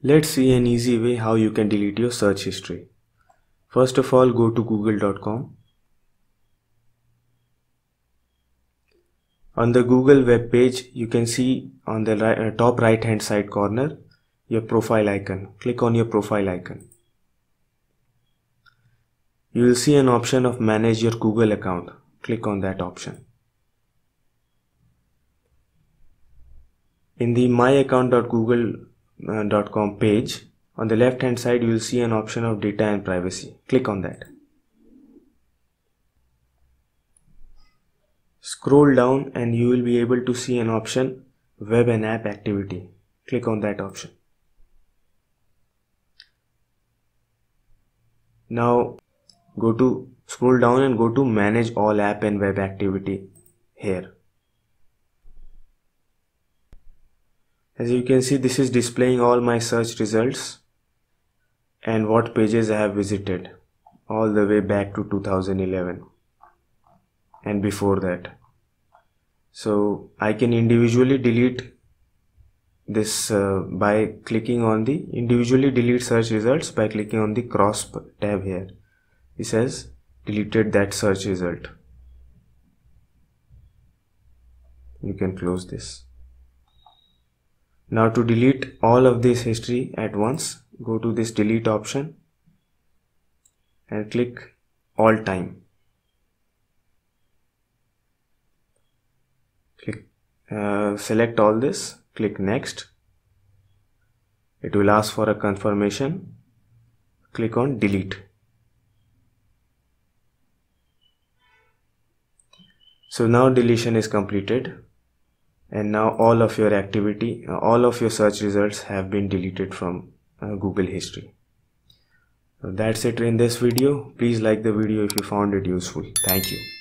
Let's see an easy way how you can delete your search history. First of all, go to google.com. On the Google web page, you can see on the right, uh, top right hand side corner your profile icon. Click on your profile icon. You will see an option of manage your Google account. Click on that option. In the Uh, myaccount.google.com page, on the left hand side you will see an option of data and privacy. Click on that. Scroll down and you will be able to see an option web and app activity. Click on that option. Now go to scroll down and go to manage all app and web activity here. As you can see this is displaying all my search results and what pages I have visited all the way back to 2011 and before that. So I can individually delete this uh, by clicking on the individually delete search results by clicking on the cross tab here. It says deleted that search result. You can close this now to delete all of this history at once go to this delete option and click all time. Click uh, select all this click next. It will ask for a confirmation. Click on delete. So now deletion is completed and now all of your activity all of your search results have been deleted from uh, Google history. So that's it in this video. Please like the video if you found it useful. Thank you.